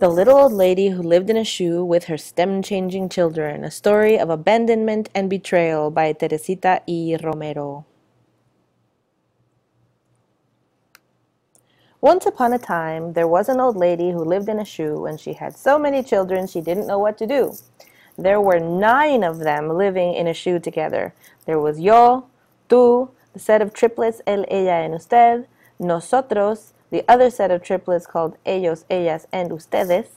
The Little Old Lady Who Lived in a Shoe with Her Stem Changing Children, a story of abandonment and betrayal by Teresita E. Romero. Once upon a time, there was an old lady who lived in a shoe, and she had so many children she didn't know what to do. There were nine of them living in a shoe together. There was yo, tú, the set of triplets él, ella, and usted, nosotros, the other set of triplets called ellos, ellas, and ustedes,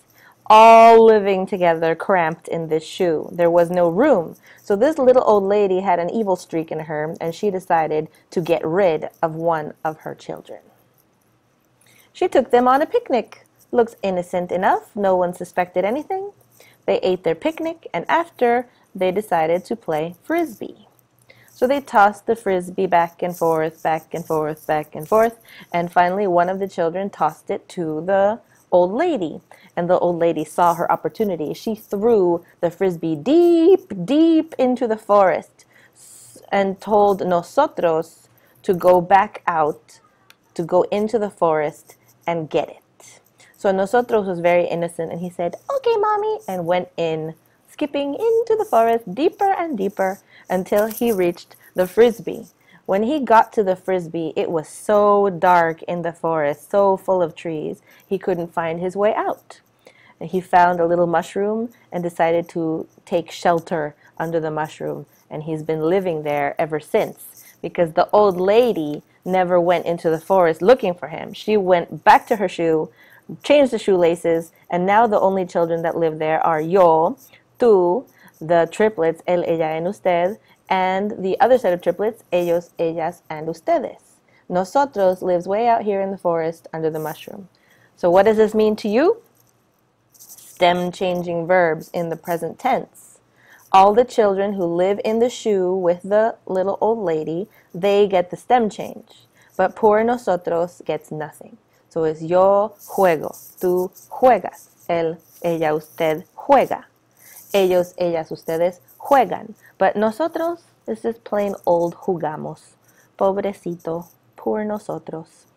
all living together cramped in this shoe. There was no room. So this little old lady had an evil streak in her, and she decided to get rid of one of her children. She took them on a picnic. Looks innocent enough. No one suspected anything. They ate their picnic, and after, they decided to play frisbee. So they tossed the frisbee back and forth, back and forth, back and forth, and finally one of the children tossed it to the old lady. And the old lady saw her opportunity. She threw the frisbee deep, deep into the forest and told nosotros to go back out, to go into the forest and get it. So nosotros was very innocent and he said, okay, mommy, and went in, skipping into the forest deeper and deeper until he reached the frisbee. When he got to the frisbee, it was so dark in the forest, so full of trees, he couldn't find his way out. He found a little mushroom and decided to take shelter under the mushroom. And he's been living there ever since because the old lady never went into the forest looking for him. She went back to her shoe, changed the shoelaces, and now the only children that live there are yo, tú, the triplets, él, ella, and usted, and the other set of triplets, ellos, ellas, and ustedes. Nosotros lives way out here in the forest under the mushroom. So what does this mean to you? Stem changing verbs in the present tense. All the children who live in the shoe with the little old lady, they get the stem change. But poor nosotros gets nothing. So it's yo juego, tú juegas, él, ella, usted juega. Ellos, ellas, ustedes juegan. But nosotros, this is plain old jugamos. Pobrecito, poor nosotros.